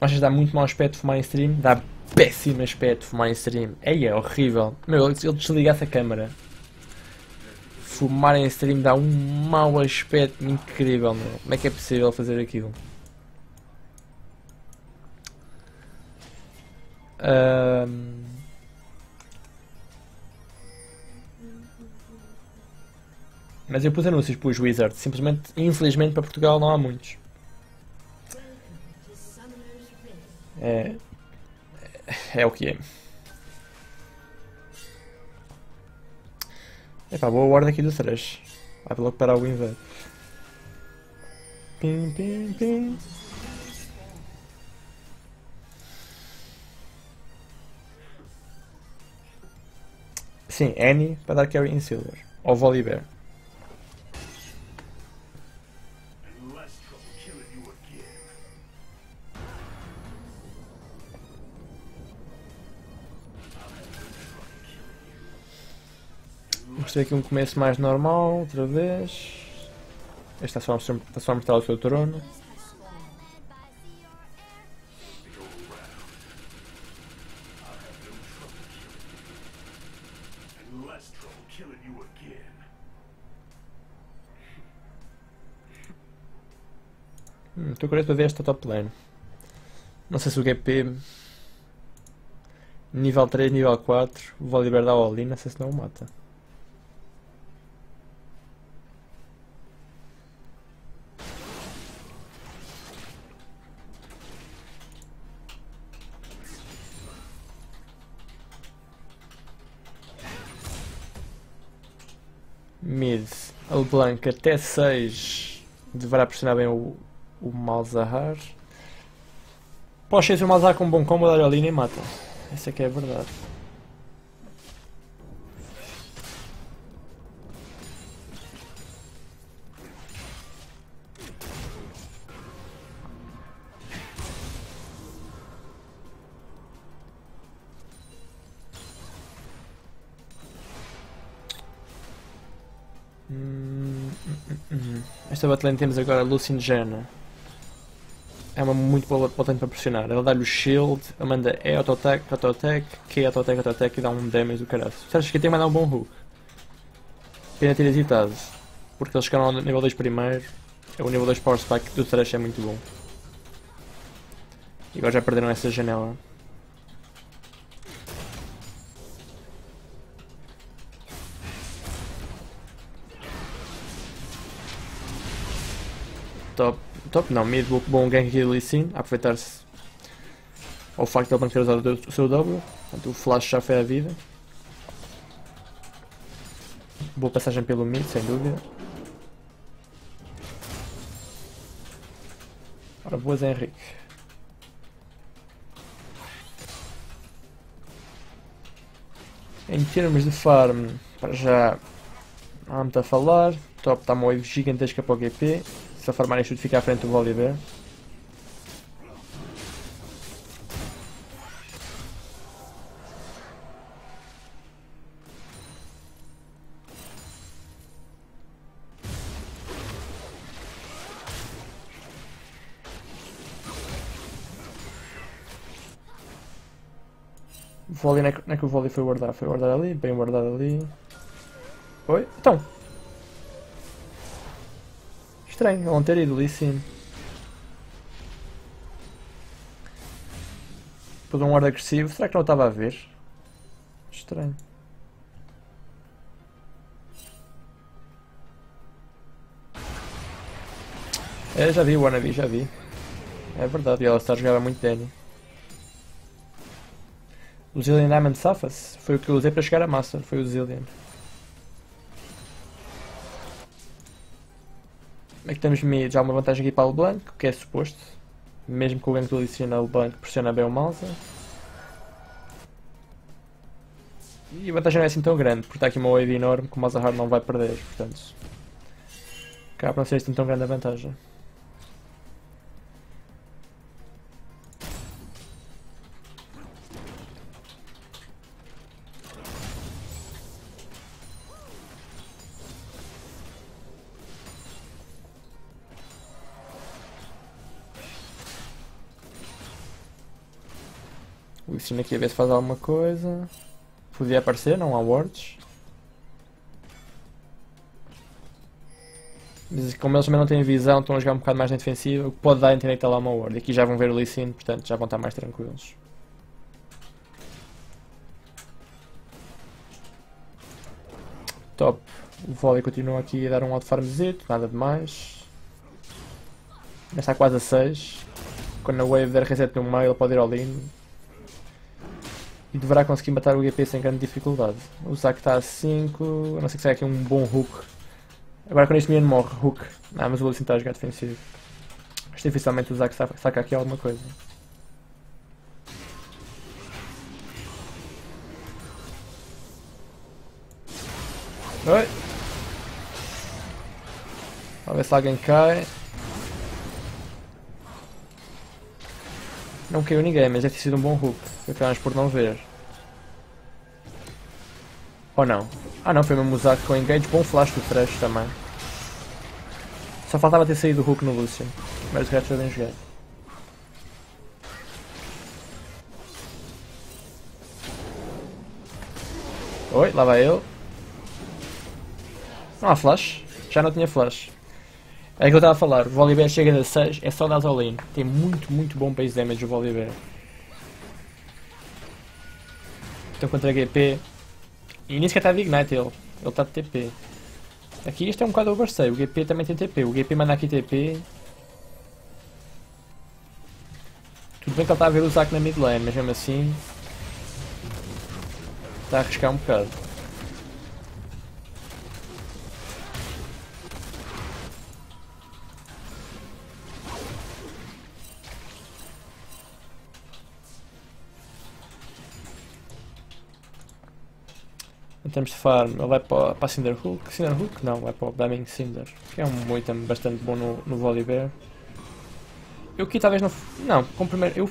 Achas que dá muito mau aspecto fumar em stream? Dá péssimo aspecto fumar em stream. Ei, é horrível. Meu, ele desligasse a câmera. Fumar em stream dá um mau aspecto incrível, meu. Como é que é possível fazer aquilo? Ahm. Mas eu pus anúncios para os Wizards. Simplesmente, infelizmente, para Portugal não há muitos. É. É o que é. Epá, boa ordem aqui do Thresh. Vai logo parar o invade. Pim, pim, pim. Sim, Annie para dar carry em silver. Ou Volibear. Ter aqui um começo mais normal, outra vez. Este está só, a mostrar- está só a mostrar o seu trono. Hum, Estou curioso para ver esta top lane. Não sei se o GP. Nível 3, nível 4. Vou liberar o all-in, não sei se não o mata. LeBlanc até 6 deverá pressionar bem o, o Malzahar. Pode ser o Malzahar com um bom combo, dar ali nem mata. Essa é que é a verdade. Batlane temos agora Lucien Jana. É uma muito boa batlane para pressionar. Ela dá-lhe o shield, ela manda E auto-attack, auto-attack, Q auto-attack, auto-attack e dá um damage do caralho. Sabes que tem mandar um bom hook. Pena ter hesitado. Porque eles chegaram ao nível 2 primeiro. É O nível 2 Power Spike do Thresh é muito bom. E agora já perderam essa janela. Top, top não, mid, bom gank aqui a aproveitar-se ao facto de ele não ter usado o seu W, portanto o flash já foi a vida. Boa passagem pelo mid, sem dúvida. Ora, boas Henrique. Em termos de farm, para já não há muito a falar. Top está uma wave gigantesca para o GP. Se a farmar isto tudo fica à frente do Volibear. Volley, não é que- não é que o Volley foi guardar, foi guardar ali, bem guardado ali. Oi? Então. Estranho, não ter ido ali sim. Pôs um ar agressivo, será que não estava a ver? Estranho. É, já vi o Wannabe, já vi. É verdade, e ela está a jogar muito Danny. O Zillion Diamond safa-se. Foi o que eu usei para chegar a Master, foi o Zillion. É que temos mid? Já uma vantagem aqui para o LeBlanc, que é suposto. Mesmo que o gank do o LeBlanc pressiona bem o Malza. E a vantagem não é assim tão grande, porque está aqui uma wave enorme que o Malzahar não vai perder, portanto... Acaba não ser assim tão grande a vantagem. Sin aqui a ver se faz alguma coisa. Podia aparecer, não há wards. Mas como eles também não têm visão, estão a jogar um bocado mais na defensiva, o que pode dar a entender que está lá uma ward. Aqui já vão ver o Lee Sin, portanto já vão estar mais tranquilos. Top. O Volley continua aqui a dar um alto farmzito, nada de mais. Já está quase a 6. Quando a Wave der reset no meio, ele pode ir ao in. Deverá conseguir matar o GP sem grande dificuldade. O Zack está a 5. A não ser que saia aqui um bom hook. Agora quando este menino morre, hook. Ah, mas o Lucian está a jogar defensivo. Mas dificilmente o saca saca aqui alguma coisa. Oi! Vamos ver se alguém cai. Não caiu ninguém, mas deve ter sido um bom hook. Acabamos por não ver. Ou não? Ah não, foi mesmo usado com engage. Bom flash do Thresh também. Só faltava ter saído o hook no Lucian. Mas o resto foi bem jogado. Oi, lá vai ele. Não há flash. Já não tinha flash. É que eu estava a falar, o Volibear chega a 6, é só dar all-in. Tem muito, muito bom base damage o Volibear. Então contra GP. E nem sequer está de Ignite ele. Ele está de TP. Aqui este é um bocado overstay. O GP também tem TP. O GP manda aqui TP. Tudo bem que ele está a ver o Zack na mid lane, mas mesmo assim. Está a arriscar um bocado. Em termos de farm, ele vai para, para Cinder Hook. Cinder Hook? Não, vai para o Damning Cinder. Que é um item bastante bom no, no Volibear. Eu aqui talvez não. Não, com o primeiro. Eu,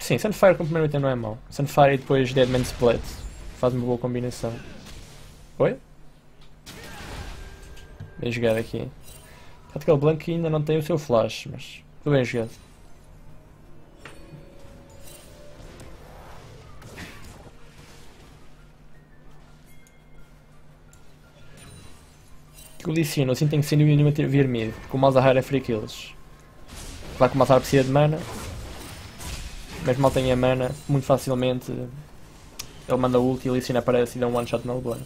sim, Sunfire com o primeiro item não é mau. Sunfire e depois Deadman Split. Faz uma boa combinação. Oi? Bem jogado aqui. Que o Blank ainda não tem o seu flash, mas. Tudo bem jogado. O Sin, assim tem que ser vir mid, porque o Malzahar é kills. Claro que o Malzahar precisa de mana, mas mal tem a mana, muito facilmente ele manda ult e o Sin aparece e dá um one shot no blank.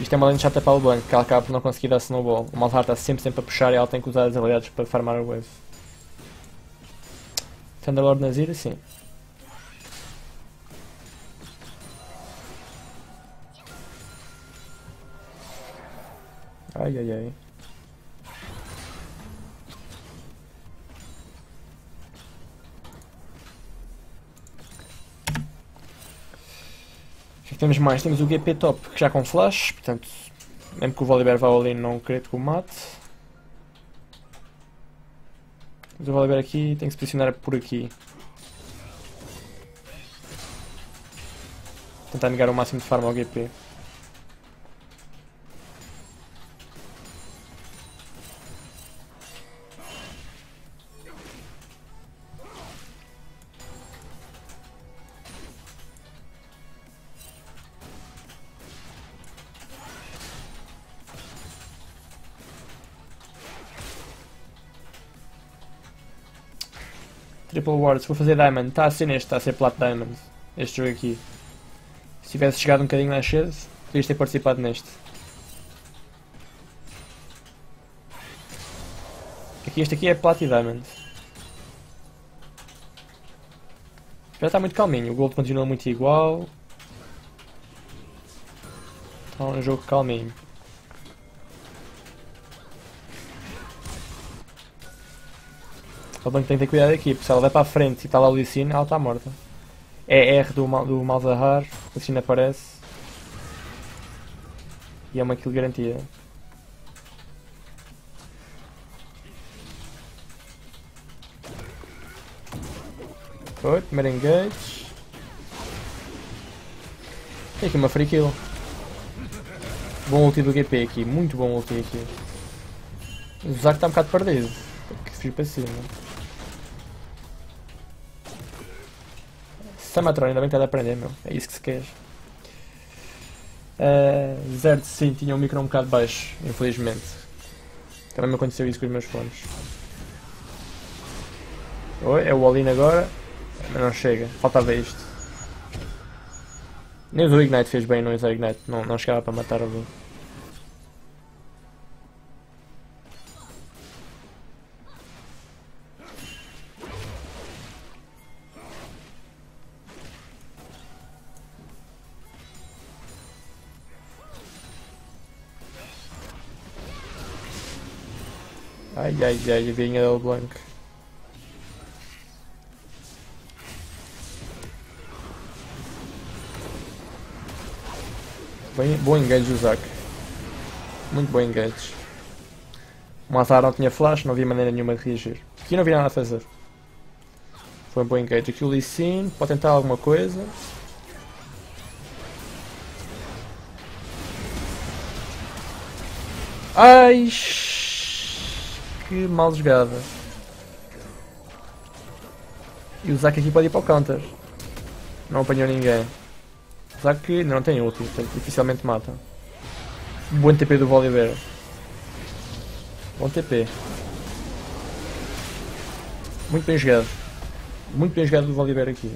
Isto é uma lane chata para o Blanc, que ela acaba por não conseguir dar snowball. O Malzahar está sempre, sempre a puxar e ela tem que usar as habilidades para farmar a wave. Thunderlord Nazir, sim. Ai, ai, ai. O que temos mais? Temos o GP Top, que já com flash, portanto, mesmo que o Volibear vá ali, não creio que o mate. Mas o Volibear aqui tem que se posicionar por aqui. Tentar negar o máximo de farm ao GP. Triple Wards, vou fazer Diamond. Está a ser neste, está a ser Plat Diamond. Este jogo aqui. Se tivesse chegado um bocadinho mais cedo, podias ter participado neste. Aqui, este aqui é Plat e Diamond. Já está muito calminho, o Gold continua muito igual. Está um jogo calminho. Só tem que ter cuidado aqui, porque se ela vai para a frente e está lá o Licine, ela está morta. É R do, do Malzahar, o Licine aparece. E é uma kill garantia. Foi, primeiro engage. Tem aqui uma free kill. Bom ulti do GP aqui, muito bom ulti aqui. O Zac está um bocado perdido. Tem que fugir para cima. Samatron, ainda bem que está a aprender, meu. É isso que se quer. Uh, Zerd, sim, tinha um micro um bocado baixo, infelizmente. Também me aconteceu isso com os meus fones. Oi, é o all-in agora. Mas não chega, faltava isto. Nem o Ignite fez bem usar Ignite, não, não chegava para matar o Lu. Ai ai ai, vinha El Blanc. Bem, bom engage do Zac. Muito bom engage. O Mazar não tinha flash, não havia maneira nenhuma de reagir. Aqui não havia nada a fazer. Foi um bom engage. Aqui o Lee Sin pode tentar alguma coisa. Ai! Que mal jogada. E o Zac aqui pode ir para o counter. Não apanhou ninguém. Apesar que ainda não tem ulti, portanto dificilmente mata. Bom TP do Volibear. Bom TP. Muito bem jogado. Muito bem jogado do Volibear aqui.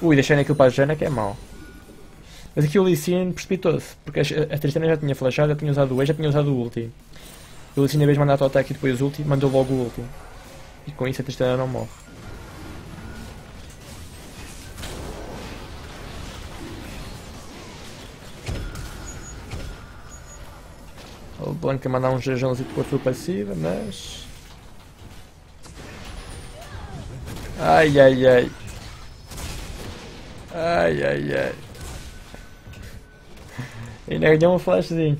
Ui, deixei aquilo para a Jana que é mau. Mas aqui o Lee Sin precipitou-se, porque a Tristana já tinha flashado, já tinha usado o E, já tinha usado o ulti. O Lee Sin, em vez de mandar auto-ataque e depois o ulti, mandou logo o ulti. E com isso a Tristana não morre. O Blanca mandar um jejãozinho com a sua passiva, mas. Ai ai ai. Ai ai ai. Ainda ganhou um flashzinho.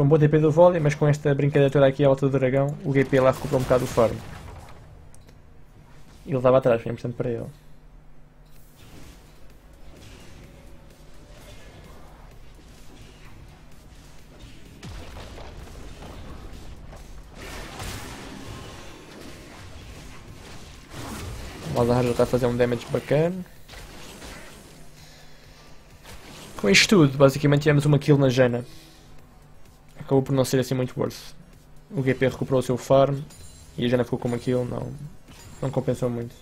Foi um bom TP do vôlei, mas com esta brincadeira toda aqui à volta do dragão, o GP lá recuperou um bocado o farm. Ele estava atrás, foi importante para ele. O Malzahar já está a fazer um damage bacana. Com isto tudo, basicamente tivemos uma kill na Jana. Acabou por não ser assim muito worth. O GP recuperou o seu farm e a Jana ficou com uma kill, não, não compensou muito.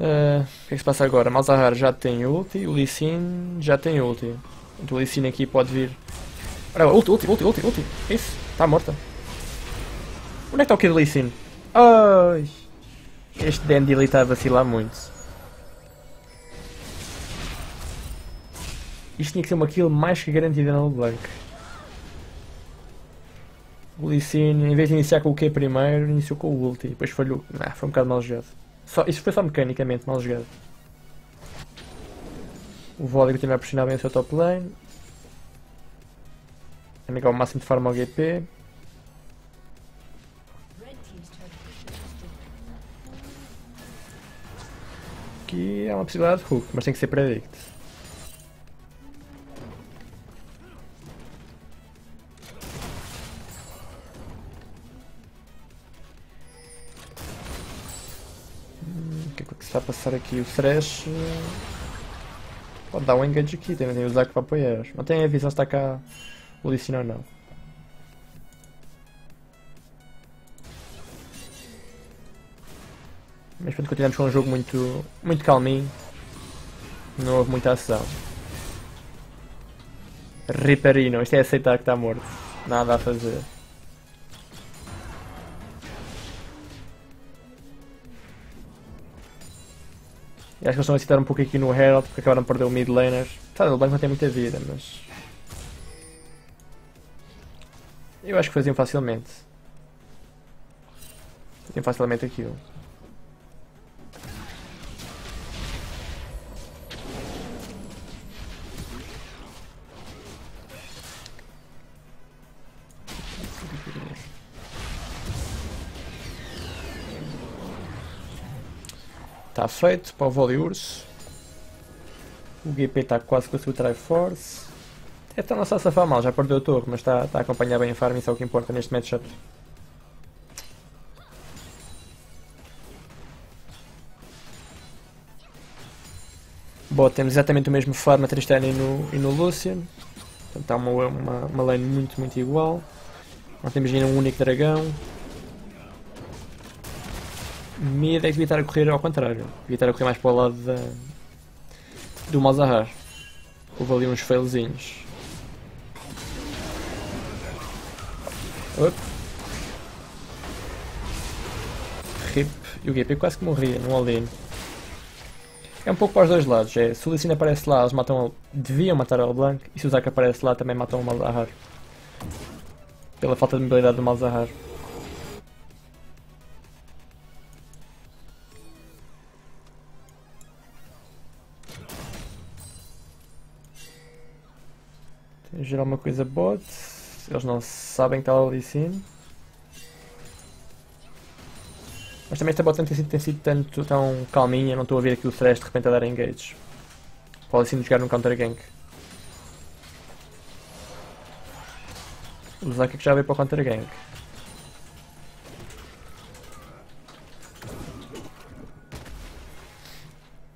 Uh, o que é que se passa agora? Malzahar já tem ulti, o Lee Sin já tem ulti. O Lee Sin aqui pode vir. Olha, ulti, ulti, ulti, ulti, ulti. É isso, está morta. Onde é que está o Kid Lee Sin? Ai! Este Dandy está a vacilar muito. Isto tinha que ser uma kill mais que garantida no Blank. O Lee Sin, em vez de iniciar com o Q primeiro, iniciou com o ulti. Depois falhou. Ah, foi um bocado mal jogado. Só, isso foi só mecanicamente mal jogado. O Voligo também a pressionar bem o seu top lane. A negar o máximo de farm ao GP. Aqui é uma possibilidade de hook, mas tem que ser predict. Passar aqui? O Thresh pode dar um engage aqui, tem o Zac para apoiar. Não tem a visão se está cá o Licina ou não. Mas pronto, continuamos com um jogo muito, muito calminho. Não houve muita ação. Riperino, isto é aceitar que está morto. Nada a fazer. E acho que eles estão a citar um pouco aqui no Herald porque acabaram de perder o mid laner. Tá, o banco não tem muita vida, mas. Eu acho que faziam facilmente. Faziam facilmente aquilo. Está feito para o vôlei urso. O GP está quase com o seu Triforce. Até não está a safar mal, já perdeu a torre, mas está, está a acompanhar bem a farm, isso é o que importa neste matchup. Bom, temos exatamente o mesmo farm a Tristana e no, e no Lucian. Portanto, está uma, uma, uma lane muito, muito igual. Não temos ainda um único dragão. Mid é que devia estar a correr ao contrário. Devia estar a correr mais para o lado da, do Malzahar. Houve ali uns failzinhos. Op. Rip. E o GP quase que morria no all-in. É um pouco para os dois lados. É, se o Licina aparece lá, eles matam, deviam matar o Blanc. E se o Zac aparece lá, também matam o Malzahar. Pela falta de mobilidade do Malzahar. Gerar uma coisa bot. Eles não sabem que está ali sim. Mas também esta bot tem sido, tem sido tanto, tão calminha, não estou a ver aqui o Thresh de repente a dar engage. Pode assim jogar num counter gank. O Zaka que já veio para o counter gank.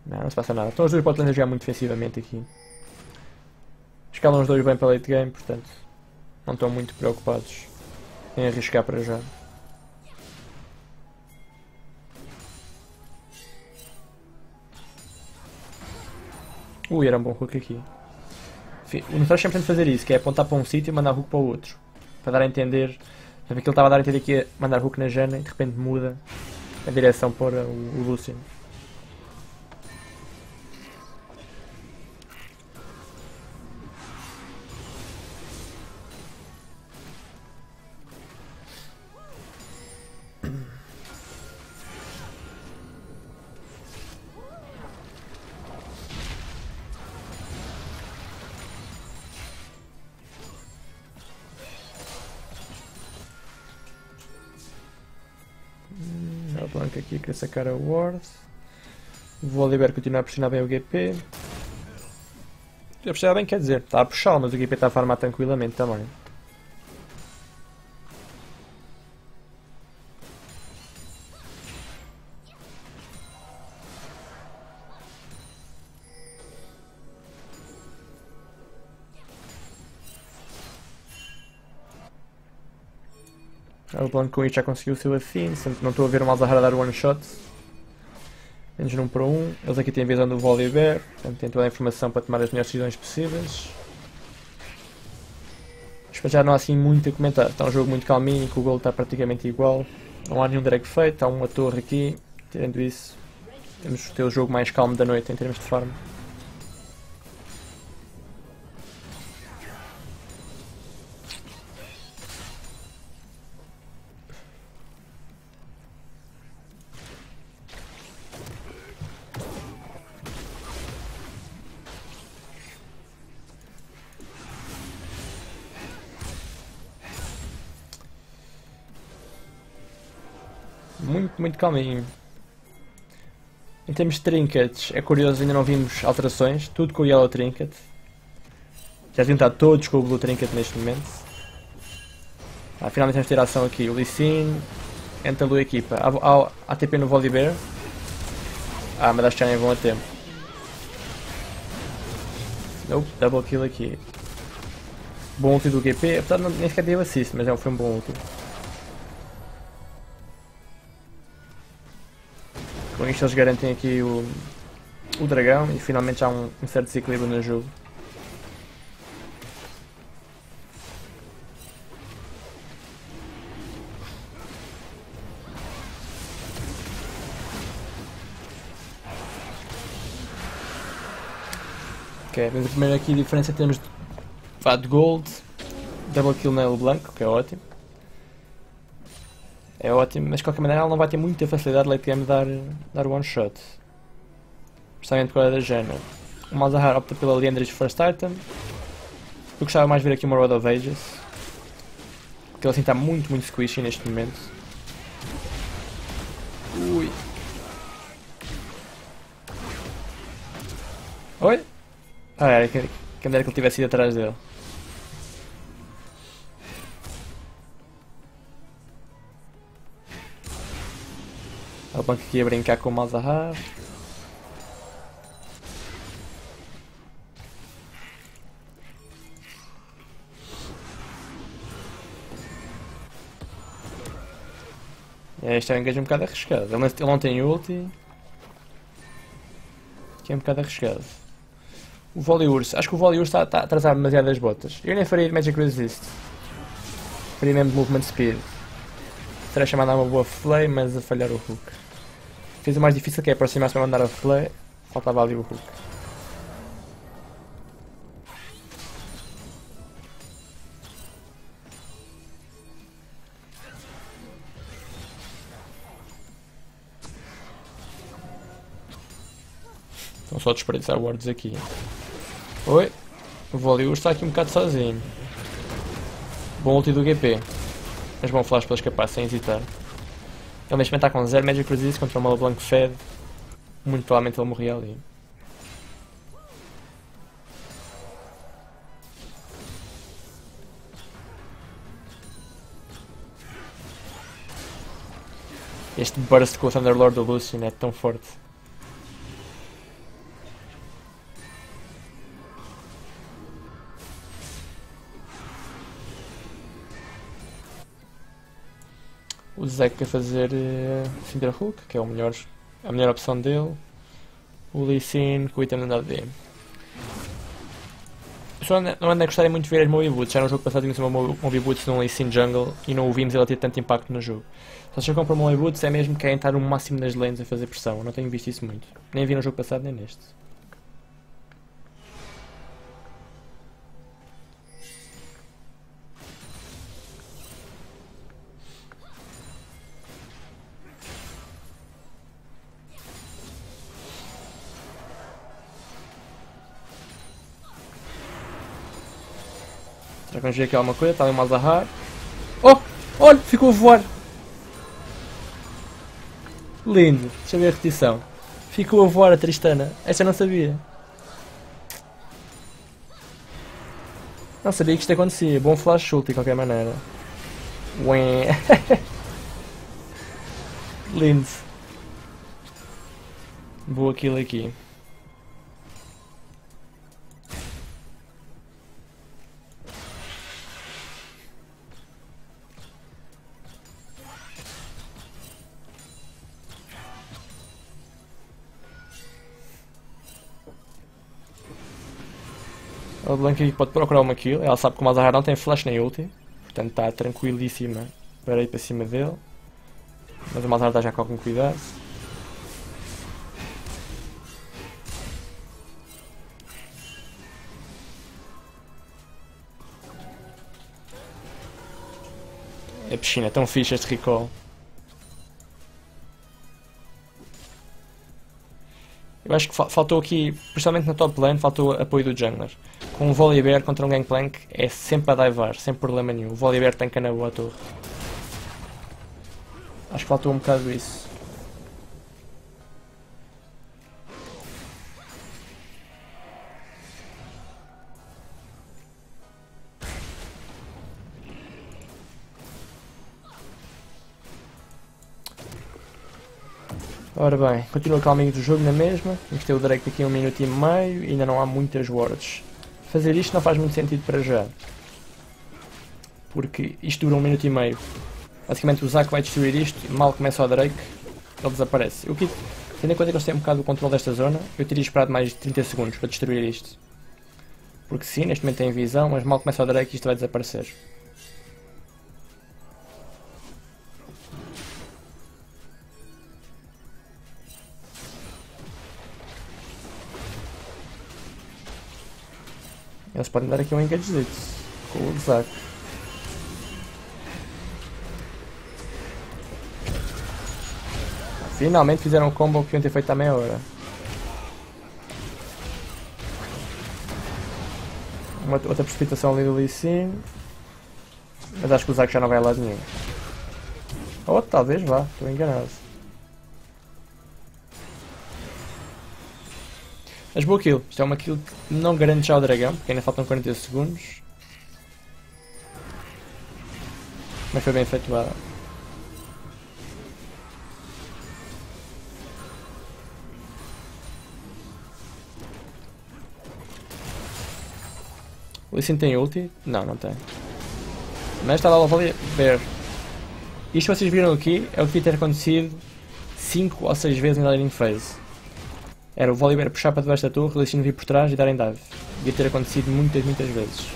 Não, não se passa nada. Estão os dois botlanes a jogar muito defensivamente aqui. Escalam os dois bem para late game, portanto não estão muito preocupados em arriscar para já. Ui, era um bom hook aqui. Enfim, o Nutras sempre tenta fazer isso, que é apontar para um sítio e mandar hook para o outro. Para dar a entender. Sabe que ele estava a dar a entender que ia mandar hook na Jana e de repente muda a direção para o, o Lucian. A Blanca aqui quer sacar a Ward. O Volibear continua a pressionar bem o GP. A pressionar bem quer dizer, está a puxar, mas o GP está a farmar tranquilamente também. O Blanco com isto já conseguiu o seu afim, sempre não estou a ver o Malzahar a dar one shot. Menos num para um. Eles aqui têm a visão do Volibear, portanto têm toda a informação para tomar as melhores decisões possíveis. Mas já não há assim muito a comentar. Está um jogo muito calminho, que o gol está praticamente igual. Não há nenhum drag feito, há uma torre aqui. Tirando isso, temos o jogo mais calmo da noite em termos de farm. Calminho. Em termos de trinkets, é curioso, ainda não vimos alterações. Tudo com o Yellow Trinket. Já estar todos com o Blue Trinket neste momento. Ah, finalmente temos ter ação aqui. O Lee Sin entra a equipa. Há, há, há TP no Volibear. Ah, mas acho que já nem vão a tempo. Nope, double kill aqui. Bom ult do GP, apesar de nem sequer ter assist, mas é, foi um bom ult. Com isto eles garantem aqui o, o dragão e finalmente há um, um certo desequilíbrio no jogo. Ok, vemos a primeira aqui a diferença em termos de, de gold, double kill na Blanco, que é ótimo. É ótimo, mas de qualquer maneira ela não vai ter muita facilidade late game de dar, dar one shot. Principalmente por causa da Jana. O Malzahar opta pela Leandris First Item. Eu gostava mais de ver aqui uma Road of Ages. Porque ele assim está muito, muito squishy neste momento. Ui. Oi? Ah, quem quem dera que ele tivesse ido atrás dele. A banca aqui a brincar com o Malzahar. É, este é um engage um bocado arriscado. Ele não, tem ulti. Que é um bocado arriscado. O Voliurus. Acho que o Voliurus está tá a atrasar demasiado as botas. Eu nem faria de Magic Resist. Faria mesmo de Movement Speed. Será chamado a uma boa flay, mas a falhar o hook. Fiz o mais difícil que é aproximar-se para mandar a flay. Faltava ali o hook. Estão só a desperdiçar wards aqui. Oi? O está aqui um bocado sozinho. Bom ulti do GP. Mas bom flash para escapar sem hesitar. Ele neste momento está com 0 Magic Resist contra uma Blanco Fed. Muito provavelmente ele morria ali. Este burst com o Thunderlord do Lucian é tão forte. O Zek a fazer uh, Hook, que é o melhor, a melhor opção dele. O Lee Sin com o item da AD. Só não ando a gostar muito de ver as Moby Boots. Já no jogo passado tínhamos uma Moby Boots num Lee Sin Jungle e não o vimos ele ter tanto impacto no jogo. Só se eu compro Moby Boots é mesmo que é entrar no máximo nas lanes a fazer pressão. Eu não tenho visto isso muito. Nem vi no jogo passado nem neste. Ver aqui alguma coisa? Está ali o Malzahar. Oh! Olha! Ficou a voar! Lindo! Deixa eu ver a repetição. Ficou a voar a Tristana. Essa eu não sabia. Não sabia que isto acontecia. Bom flash ult de qualquer maneira. Ué. Lindo. Boa kill aqui. A Blanca aqui pode procurar uma kill. Ela sabe que o Malzahar não tem flash nem ulti. Portanto está tranquilíssima para ir para cima dele. Mas o Malzahar está já com algum cuidado. É piscina, é tão fixe este recall. Eu acho que fa faltou aqui, principalmente na top lane, faltou apoio do jungler. Com um Volibear contra um Gangplank é sempre a divar, sem problema nenhum. O Volibear tanca na boa torre. Acho que faltou um bocado isso. Ora bem, continua calminho do jogo na mesma. Vamos ter o Drake daqui a um minuto e meio ainda não há muitas wards. Fazer isto não faz muito sentido para já. Porque isto dura um minuto e meio. Basicamente o Zac vai destruir isto, mal começa o Drake, ele desaparece. Eu, tendo em conta que eles têm um bocado o controle desta zona, eu teria esperado mais de 30 segundos para destruir isto. Porque sim, neste momento tem visão, mas mal começa o Drake isto vai desaparecer. Eles podem dar aqui um engagezito com o Zac. Finalmente fizeram o combo que ter feito há meia hora. Uma, outra precipitação ali do Lee Sin. Mas acho que o Zac já não vai a lado nenhum. Ou talvez vá, estou enganado. Mas boa kill. Isto é uma kill que não garante já o dragão, porque ainda faltam 40 segundos. Mas foi bem efetuada. O Lee tem ulti? Não, não tem. Mas está lá o Volibear. Isto vocês viram aqui é o que devia ter acontecido 5 ou 6 vezes na Lightning Phase. Era o Volibear puxar para debaixo da torre, o Lee Sin vir por trás e dar em dive. Devia ter acontecido muitas, muitas vezes.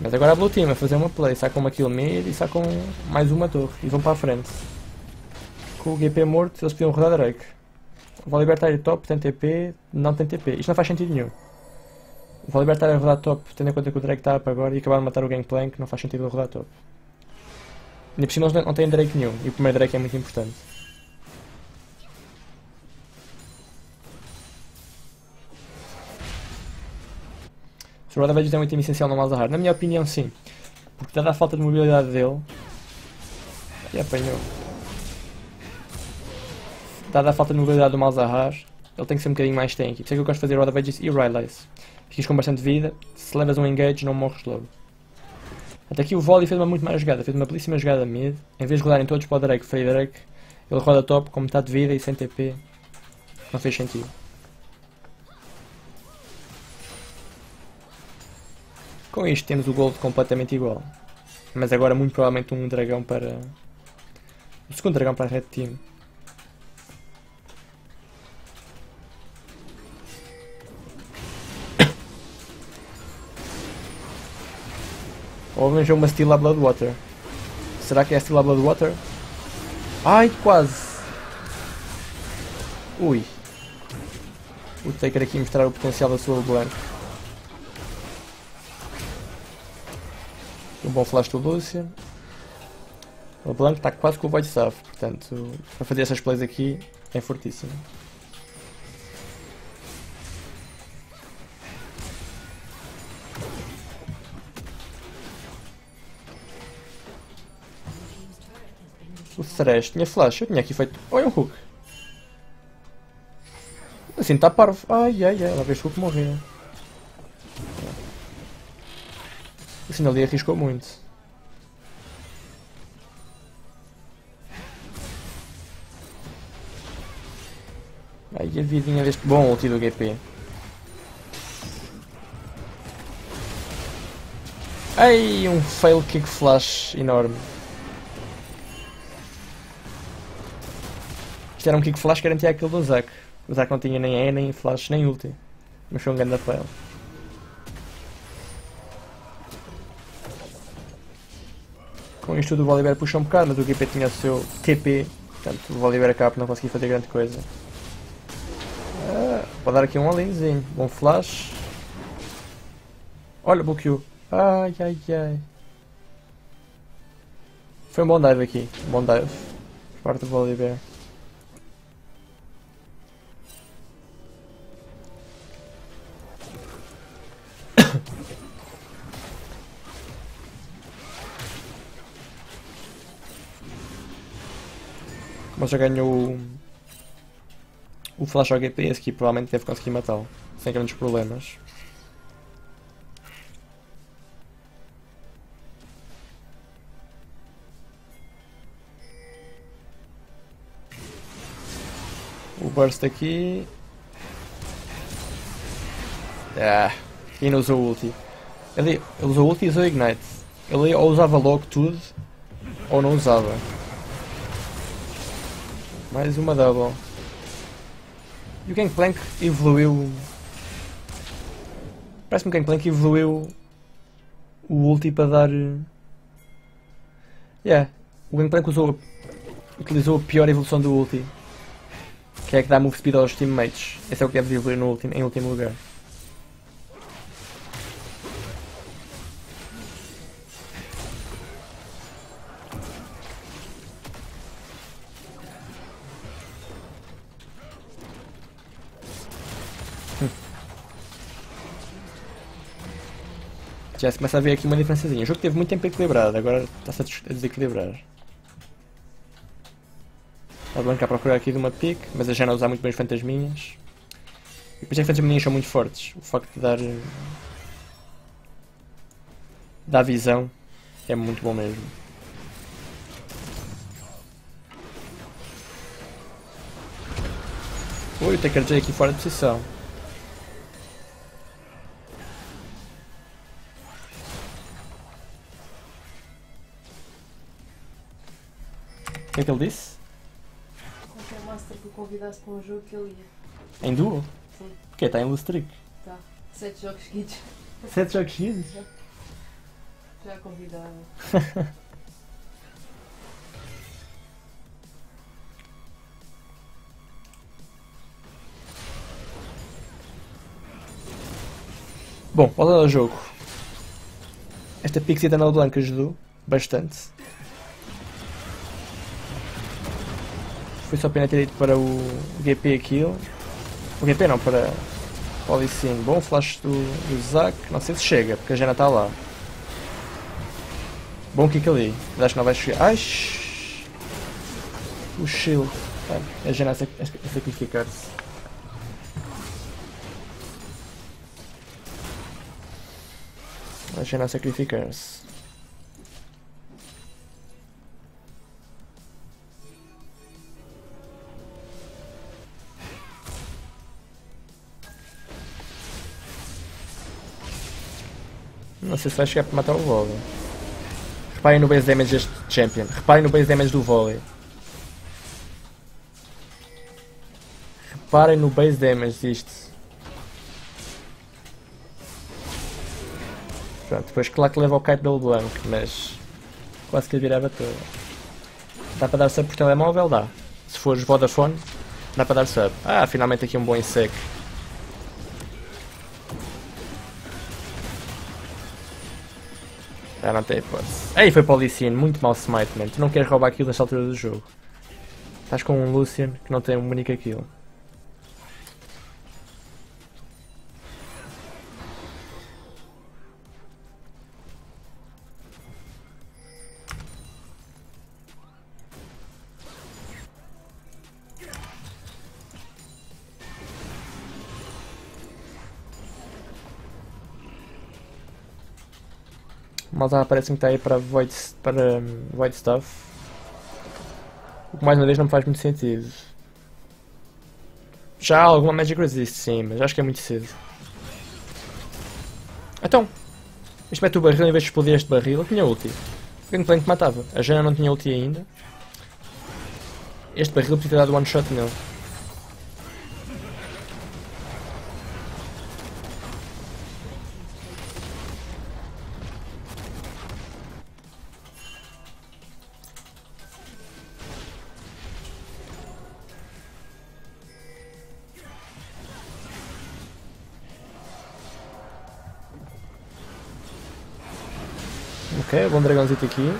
Mas agora a Blue Team a fazer uma play, sacam uma kill mid e sacam mais uma torre e vão para a frente. Com o GP morto, eles podiam rodar Drake. O Volibear está aí top, tem TP, não tem TP. Isto não faz sentido nenhum. O Volibear estar a rodar top, tendo em conta que o Drake está up agora e acabar de matar o Gangplank, não faz sentido ele rodar top. Ainda por cima eles não têm Drake nenhum, e o primeiro Drake é muito importante. Se o Rodavage tem um item essencial no Malzahar? Na minha opinião, sim. Porque dada a falta de mobilidade dele... E apanhou. Dada a falta de mobilidade do Malzahar, ele tem que ser um bocadinho mais tanky. Por isso é que eu gosto de fazer Rodavages e Rylai's. Ficas com bastante vida, se levas um engage não morres logo. Até aqui o Volley fez uma muito mais jogada, fez uma belíssima jogada mid. Em vez de rodarem todos para o Drake, Free Drake, ele roda top com metade de vida e sem TP. Não fez sentido. Com isto temos o gold completamente igual. Mas agora muito provavelmente um dragão para... O segundo dragão para a Red Team. Ou arranjou uma Steel Bloodwater. Será que é a Steel Bloodwater? Ai, quase! Ui. O Taker aqui mostrar o potencial da sua Blank. Um bom flash do Lucian. O Blank está quase com o Void Staff, portanto, para fazer essas plays aqui é fortíssimo. O Thresh tinha flash, eu tinha aqui feito. Olha um hook. Assim está parvo. Ai ai ai, lá vez o hook morrer. Assim ali arriscou muito. Ai a vidinha deste bom ulti do GP. Ai, um fail kick flash enorme. Isto era um kick flash que garantia aquilo do Zac. O Zac não tinha nem E, nem flash, nem ulti. Mas foi um grande fail. Com isto tudo o Volibear puxa um bocado, mas o GP tinha o seu TP. Portanto, o Volibear acaba não conseguir fazer grande coisa. Ah, vou dar aqui um alinzinho. Bom flash. Olha, bloqueou. Ai, ai, ai. Foi um bom dive aqui. Um bom dive. Por parte do Volibear. Mas já ganhou o, Flash ao GP, esse aqui provavelmente deve conseguir matá-lo, sem grandes problemas. O burst aqui. Ah, e não usou o ulti. Ele, ele usou o ulti e usou o ignite. Ele ou usava logo tudo ou não usava. Mais uma double. E o Gangplank evoluiu. Parece-me que o Gangplank evoluiu o ulti para dar. Yeah. O Gangplank usou. utilizou a pior evolução do ulti. Que é que dá move speed aos teammates. Esse é o que deve evoluir no ulti, em último lugar. Já se começa a ver aqui uma diferençazinha. O jogo teve muito tempo equilibrado, agora está-se a des- a desequilibrar. A Blanca a procurar aqui de uma pick, mas a Jana usar muito bem os fantasminhas. E depois que fantasminhas são muito fortes. O facto de dar. dar visão é muito bom mesmo. Ui, o Taker J aqui fora de posição. O que é que ele disse? Qualquer master que o convidasse para um jogo que ele ia. Em duo? Sim. O que Está em Lustric. Tá. Sete jogos seguidos. Sete jogos seguidos? Já convidava. Bom, voltando ao jogo. Esta Pixie da Nel Blanc ajudou bastante. Foi só pena ter ido para o GP Kill. O GP não, para Policine. Bom flash do, do Zack. Não sei se chega, porque a Jana está lá. Bom kick ali. Mas acho que não vai chegar. Ai! O shield. A Jana a sacrificar-se. A Jana a sacrificar-se. Não sei se vai chegar para matar o vôlei. Reparem no base damage deste champion. Reparem no base damage do vôlei. Reparem no base damage disto. Pronto, depois claro que leva o kite pelo blanco, mas quase que a virava toda. Dá para dar sub por telemóvel? Dá. Se fores Vodafone, dá para dar sub. Ah, finalmente aqui um bom insec. Já não tem hipótese. Ei, foi para o Licine, muito mal smite, man. Tu não queres roubar aquilo nesta altura do jogo. Estás com um Lucian que não tem um único kill. Malta parece-me que está aí para Void, para hum, Void Stuff. O que mais uma vez não faz muito sentido. Já alguma Magic Resist, sim, mas acho que é muito cedo. Então, isto mete o barril em vez de explodir este barril. Eu tinha ulti. O gameplay que matava. A Jana não tinha ulti ainda. Este barril podia ter dado one shot nele. Bom dragãozito aqui.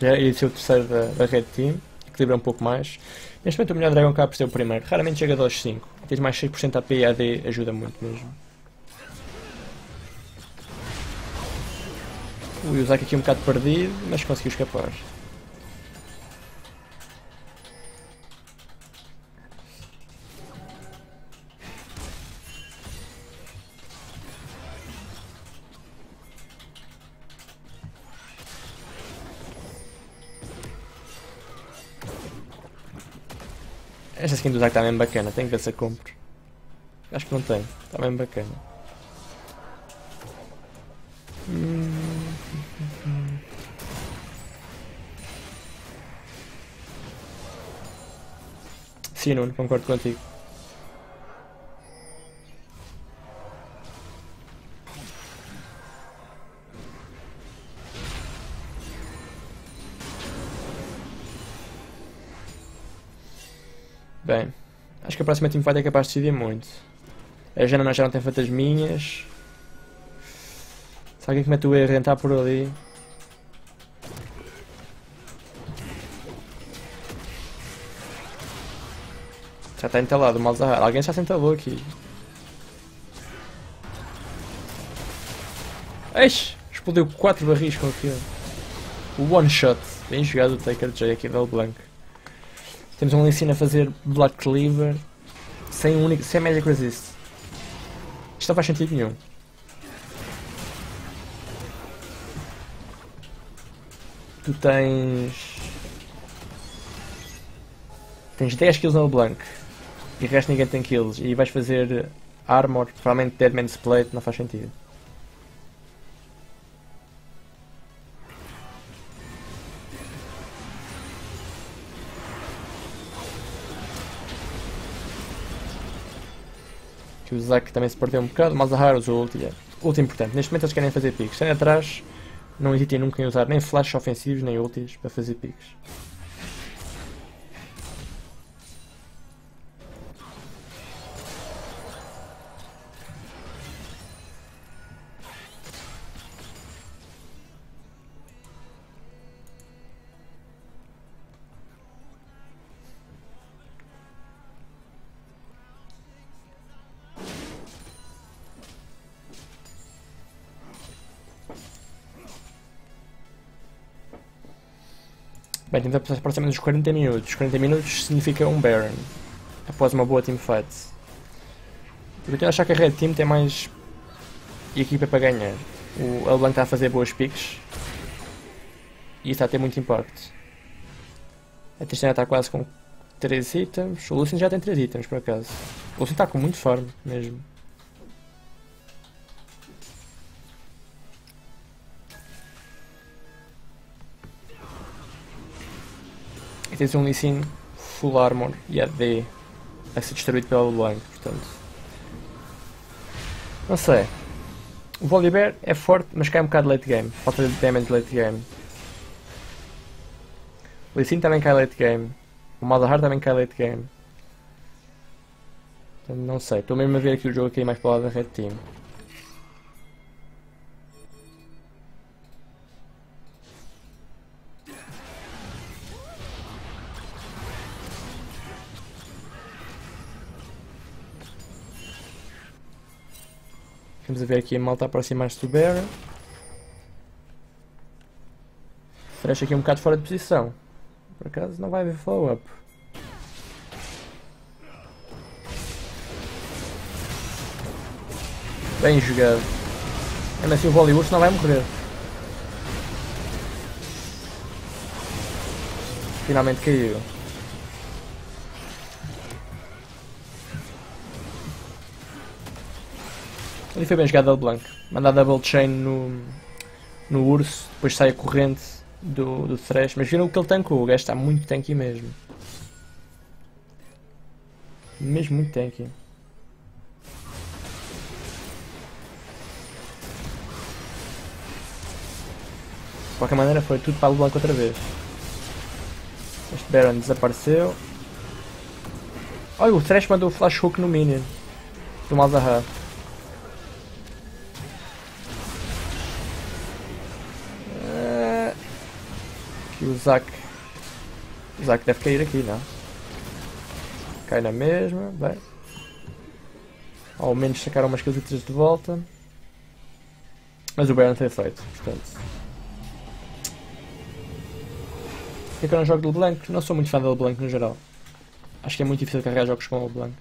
Já ia ser o terceiro da, da Red Team. Equilibra um pouco mais. Neste momento o melhor dragão cá ser o primeiro. Raramente chega aos 5. Tens mais 6% AP e AD ajuda muito mesmo. O Yuzaki aqui um bocado perdido, mas conseguiu escapar. Esta skin do Zack está bem bacana, tenho que ver se a compro. Acho que não tem, está bem bacana. Sim, Nuno, concordo contigo. Que a próxima teamfight é capaz de decidir muito. A Jana já não tem fantasminhas. Se alguém que mete o erro entrar por ali. Já está entalado o Malzahar. Alguém já se entalou aqui. Eish! Explodiu 4 barris com aquilo. One shot. Bem jogado o Taker J aqui da Blanc. Temos um Licina a fazer Blood Cleaver sem, único, sem Magic Resist. Isto não faz sentido nenhum. Tu tens. Tens 10 kills no Blanc e o resto ninguém tem kills e vais fazer armor, provavelmente Deadman's Plate, não faz sentido. Que o Zack também se perdeu um bocado, mas a Mazahar usou ulti. é. Ulti importante. Neste momento eles querem fazer picks. Estão atrás, não hesitem nunca em usar nem flash ofensivos nem ultis para fazer picks. Bem, passar aproximadamente dos 40 minutos. 40 minutos significa um Baron. Após uma boa teamfight. Eu estou a achar que a Red Team tem mais equipa para ganhar. O Alblanc está a fazer boas picks. E está a ter muito impacto. A Tristana está quase com 3 itens. O Lucian já tem 3 itens por acaso. O Lucian está com muito farm mesmo. Tens um Lee full armor e AD a ser destruído pelo Blanc, portanto. Não sei. O Volibear é forte, mas cai um bocado late game. Falta de damage late game. O Lee Sin também cai late game. O Malzahar também cai late game. Portanto, não sei. Estou mesmo a ver aqui o jogo aqui mais para o lado da Red Team. Vamos ver aqui a malta aproximar-se do Bear. Fresh aqui um bocado fora de posição. Por acaso não vai haver follow-up. Bem jogado. Ainda assim o Bollywood não vai morrer. Finalmente caiu. Ali foi bem jogado Double Blanc. Manda a double chain no, no urso, depois sai a corrente do, do Thresh. Mas viram o que ele tancou? O gajo está muito tanky mesmo. Mesmo muito tanky. De qualquer maneira foi tudo para o Blanc outra vez. Este Baron desapareceu. Olha, o Thresh mandou o flash hook no minion. Do Malzahar. O Zac. O Zac deve cair aqui, não? Cai na mesma, bem. Ao menos sacaram umas coisitas de volta. Mas o Baron tem feito, portanto. Por que eu não jogo de LeBlanc? Não sou muito fã de LeBlanc no geral. Acho que é muito difícil carregar jogos com LeBlanc.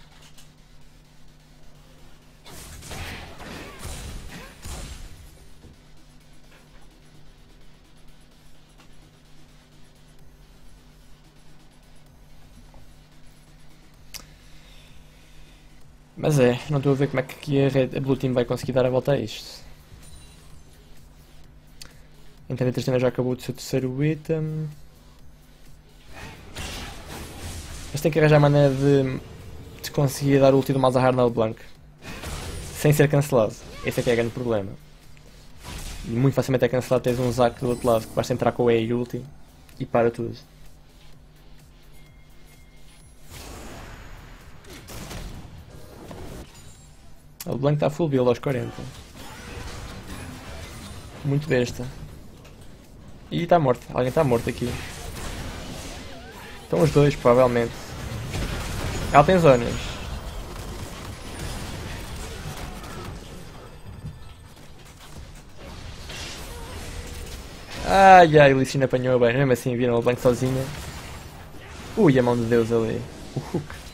Mas é, não estou a ver como é que a, Red, a Blue Team vai conseguir dar a volta a isto. Então a Tristina já acabou do seu terceiro item. Mas tem que arranjar a maneira de, de conseguir dar o ulti do Malzahar na LeBlanc. Sem ser cancelado. Esse é que é o grande problema. E muito facilmente é cancelado tens um Zac do outro lado que basta entrar com o E e ulti e para tudo. A LeBlanc está full build aos 40. Muito besta. E está morto. Alguém está morto aqui. Estão os dois, provavelmente. Ela tem zonas. Ai ai, o Licina apanhou bem, mesmo assim viram o Blanco sozinha. Ui, a mão de Deus ali. O Hook.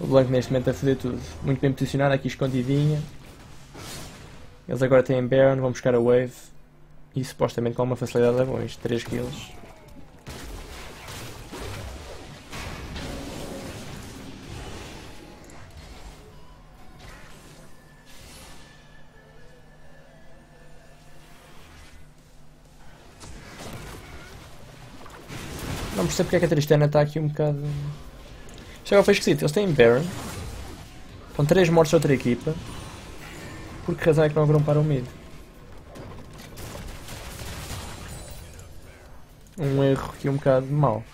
O Blanco neste momento a foder tudo. Muito bem posicionado, aqui escondidinha. Eles agora têm Baron, vão buscar a Wave. E supostamente com alguma facilidade levam isto, 3 kills. Não percebo porque é que a Tristana está aqui um bocado. Agora foi esquisito. Eles têm Baron. Com 3 mortos de outra equipa. Por que razão é que não agrumparam o mid? Um erro aqui um bocado mau.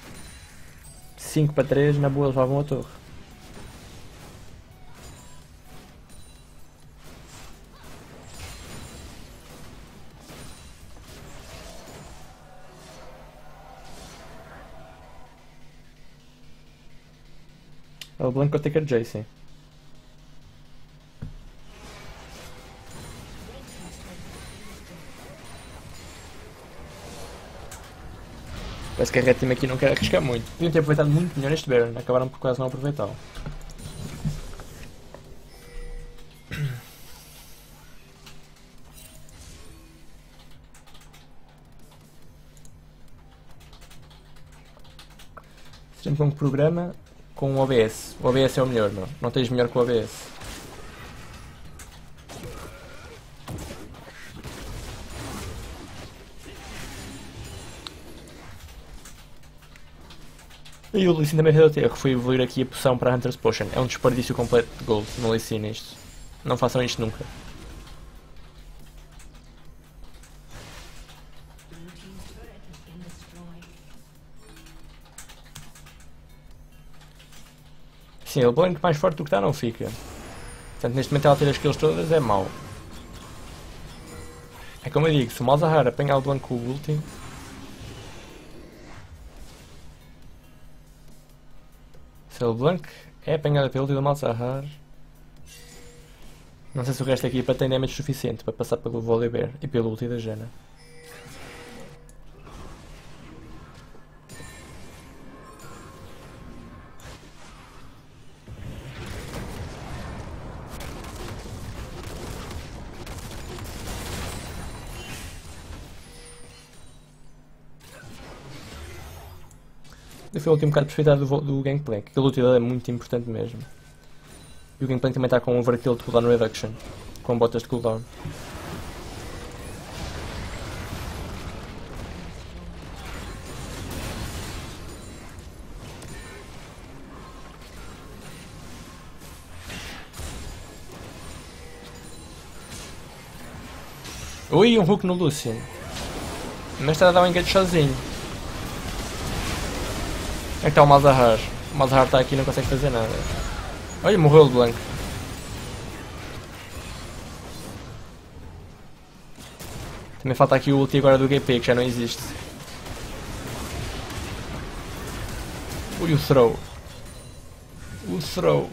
5 para 3, na boa levavam a torre. É o Blanco Taker Jason. Parece que a Red Team aqui não quer arriscar muito. Podiam ter aproveitado muito melhor este Baron, acabaram por quase não aproveitá-lo. Sempre um programa com o OBS. O OBS é o melhor, não? Não tens melhor que o OBS. E o Lee Sin também fez erro, foi evoluir aqui a poção para a Hunter's Potion. É um desperdício completo de gold no Lee Sin isto. Não façam isto nunca. Sim, ele blanco mais forte do que está não fica. Portanto, neste momento ela ter as kills todas é mau. É como eu digo, se o Malzahar apanhar o blanco com o ulti... Se o blanco é apanhado pelo do Malzahar... Não sei se o resto da equipa tem damage suficiente para passar pelo Volibear e pelo ulti da Jana. Foi o último bocado perspectiva do, do Gangplank. Aquele dele é muito importante mesmo. E o Gangplank também está com um overkill de cooldown reduction. Com botas de cooldown. Ui, um hook no Lucian. Mas está a dar um engage sozinho. É que está o Malzahar. O Malzahar está aqui e não consegue fazer nada. Olha, morreu o Blanco. Também falta aqui o ulti agora do GP, que já não existe. Ui, o throw. O throw.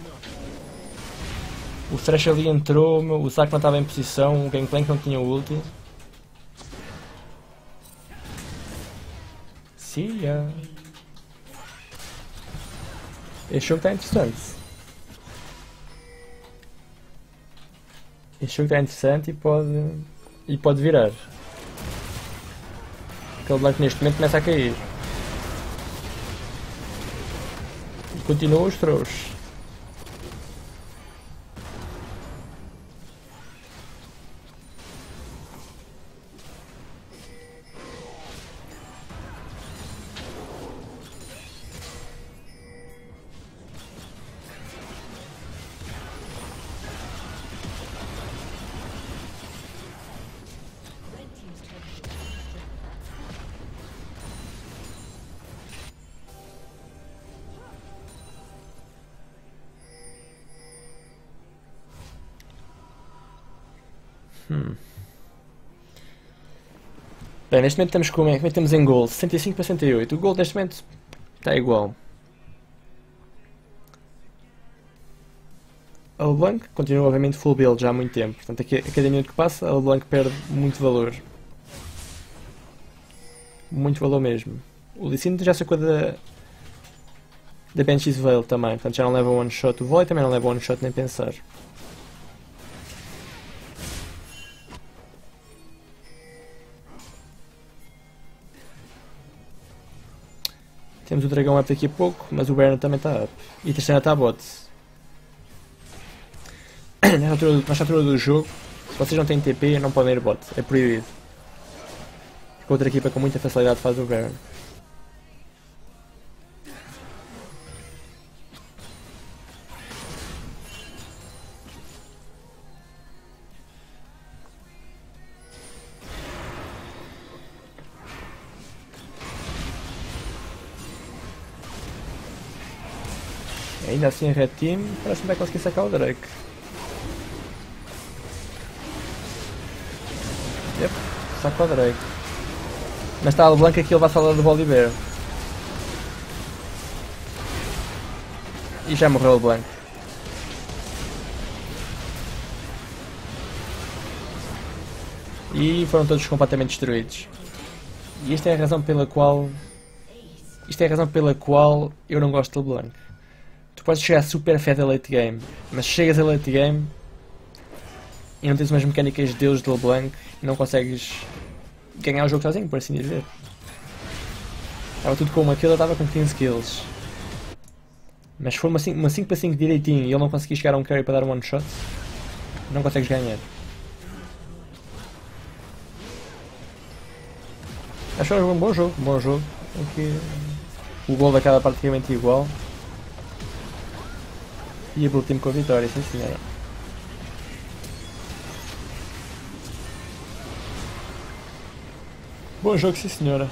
O Thresh ali entrou, o Zac não estava em posição, o Gangplank não tinha ulti. See ya. Este jogo está interessante. Este jogo está interessante e pode. e pode virar. Aquele blanco neste momento começa a cair. E continua os throws. Bem, neste momento estamos com. Como é que em gol? 65 para 68. O gol neste momento está igual. A LeBlanc continua obviamente full build já há muito tempo. Portanto, a, cada minuto que passa, a LeBlanc perde muito valor. Muito valor mesmo. O Sin já sacou da. da Banshee's Veil também, portanto já não leva one shot. O Volley também não leva one shot nem pensar. Temos o dragão up daqui a pouco, mas o Baron também está up. E a terceira está a bot. Nesta altura, nesta altura do jogo, se vocês não têm TP, não podem ir bot. É proibido. Porque outra equipa com muita facilidade faz o Baron. Ainda assim Red Team parece que vai conseguir sacar o Drake. Yep, saca o Drake. Mas está a LeBlanc aqui ele vai falar do Volibear. E já morreu o LeBlanc. E foram todos completamente destruídos. E esta é a razão pela qual. Isto é a razão pela qual eu não gosto de LeBlanc. Podes chegar super fed a late game, mas chegas a late game e não tens umas mecânicas de Deus de LeBlanc e não consegues ganhar o jogo sozinho, por assim dizer. Estava tudo com uma kill, eu estava com 15 kills. Mas se for uma 5, uma 5 para 5 direitinho e ele não conseguir chegar a um carry para dar um one shot, não consegues ganhar. Acho que foi um bom jogo, um bom jogo. Aqui, o gol acaba praticamente igual. E Team com a vitória, sim senhora. Bom jogo, sim senhora.